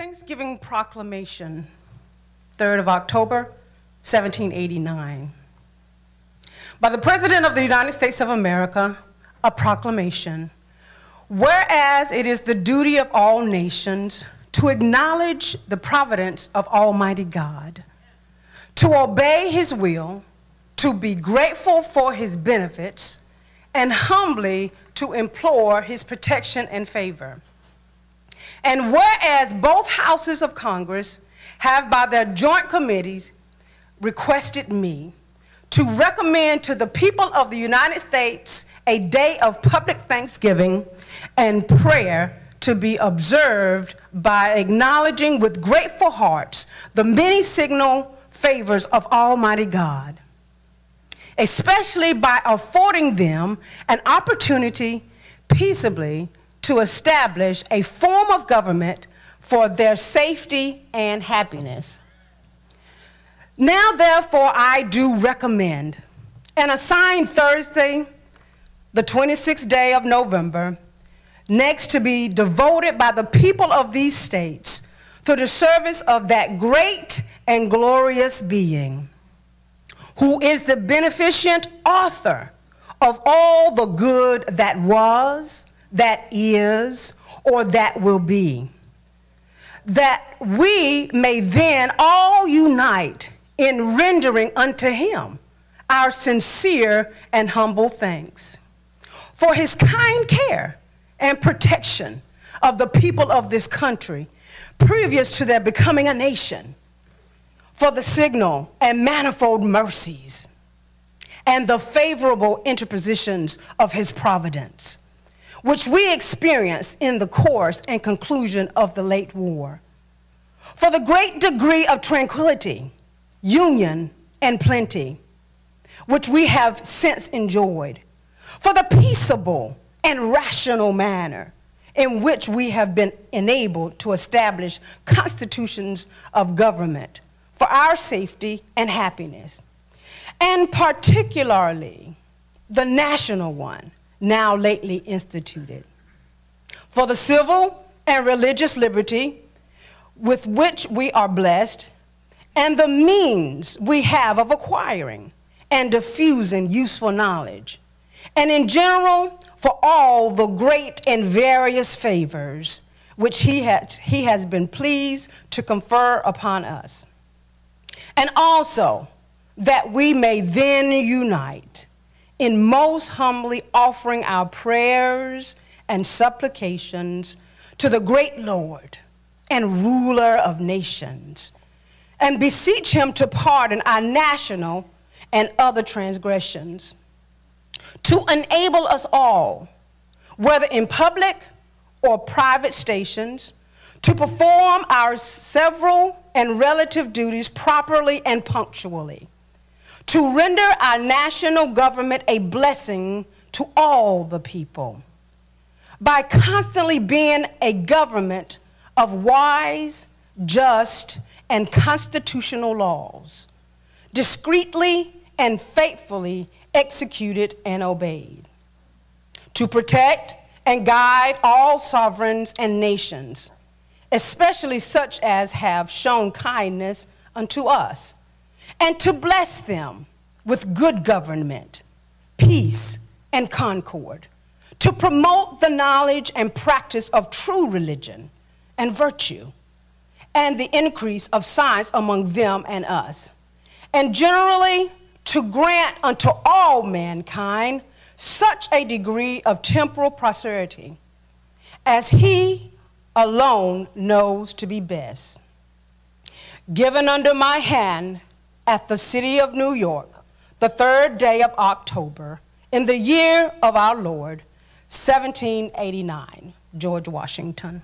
Thanksgiving Proclamation, 3rd of October, 1789. By the President of the United States of America, a proclamation. Whereas it is the duty of all nations to acknowledge the providence of Almighty God, to obey His will, to be grateful for His benefits, and humbly to implore His protection and favor. And whereas both houses of Congress have, by their joint committees, requested me to recommend to the people of the United States a day of public thanksgiving and prayer to be observed by acknowledging with grateful hearts the many signal favors of Almighty God, especially by affording them an opportunity peaceably to establish a form of government for their safety and happiness. Now, therefore, I do recommend and assign Thursday, the 26th day of November, next to be devoted by the people of these states to the service of that great and glorious being who is the beneficent author of all the good that was, that is, or that will be. That we may then all unite in rendering unto him our sincere and humble thanks for his kind care and protection of the people of this country previous to their becoming a nation, for the signal and manifold mercies and the favorable interpositions of his providence which we experienced in the course and conclusion of the late war. For the great degree of tranquility, union, and plenty, which we have since enjoyed, for the peaceable and rational manner in which we have been enabled to establish constitutions of government for our safety and happiness, and particularly the national one now lately instituted. For the civil and religious liberty with which we are blessed, and the means we have of acquiring and diffusing useful knowledge, and in general, for all the great and various favors which he has, he has been pleased to confer upon us. And also, that we may then unite in most humbly offering our prayers and supplications to the great Lord and ruler of nations, and beseech him to pardon our national and other transgressions, to enable us all, whether in public or private stations, to perform our several and relative duties properly and punctually to render our national government a blessing to all the people. By constantly being a government of wise, just, and constitutional laws, discreetly and faithfully executed and obeyed, to protect and guide all sovereigns and nations, especially such as have shown kindness unto us and to bless them with good government, peace, and concord, to promote the knowledge and practice of true religion and virtue, and the increase of science among them and us, and generally to grant unto all mankind such a degree of temporal prosperity as he alone knows to be best. Given under my hand at the city of New York, the third day of October, in the year of our Lord, 1789. George Washington.